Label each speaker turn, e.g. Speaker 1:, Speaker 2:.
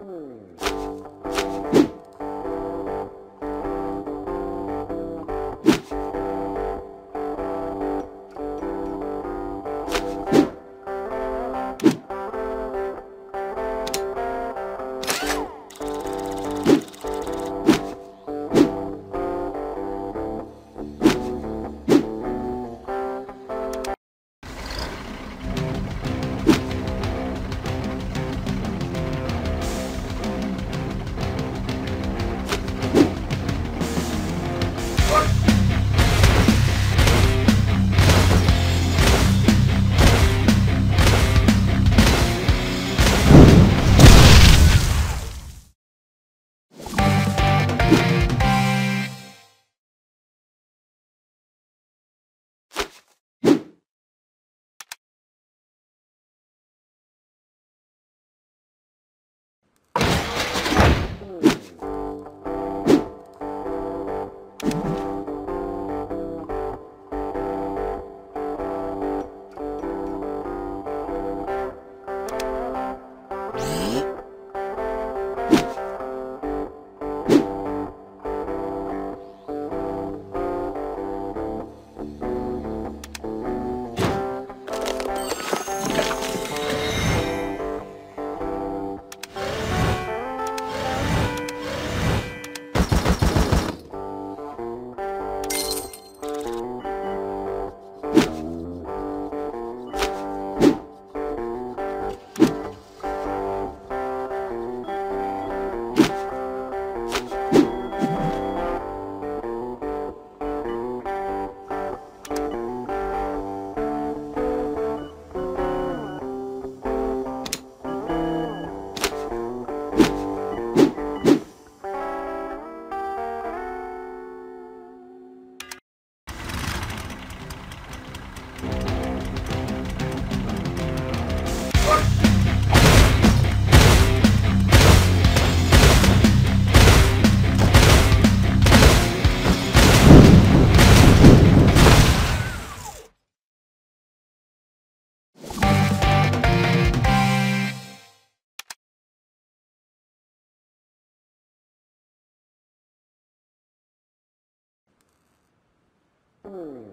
Speaker 1: Mm. Mm.